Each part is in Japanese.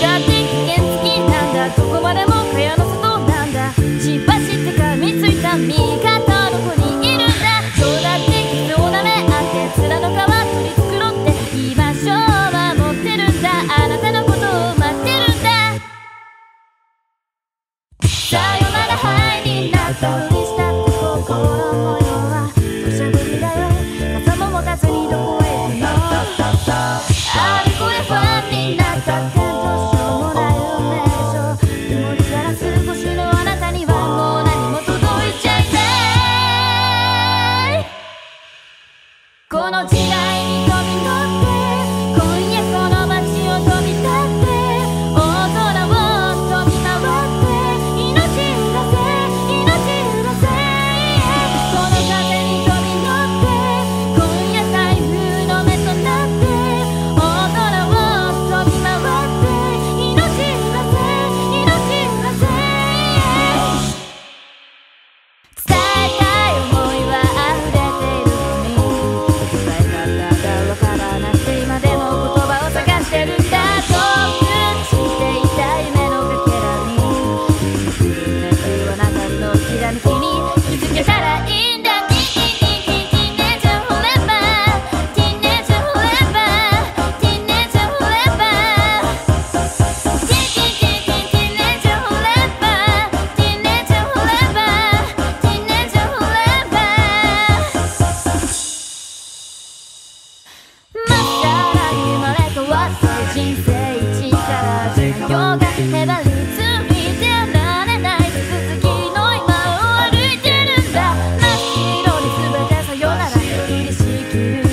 がって原付なんだどこまでも蚊帳の外なんだしばして噛みついた味方の子にいるんだそうだって貴重な目あって面の皮取り繕って居場所は持ってるんだあなたのことを待ってるんださよならハイになったこの生力で秒がへばりついてられない続きの今を歩いてるんだ真っ白に全てさよなら振りしきる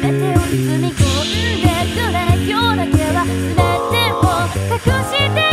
全てを包み込むでくれ今日だけは全てを隠して。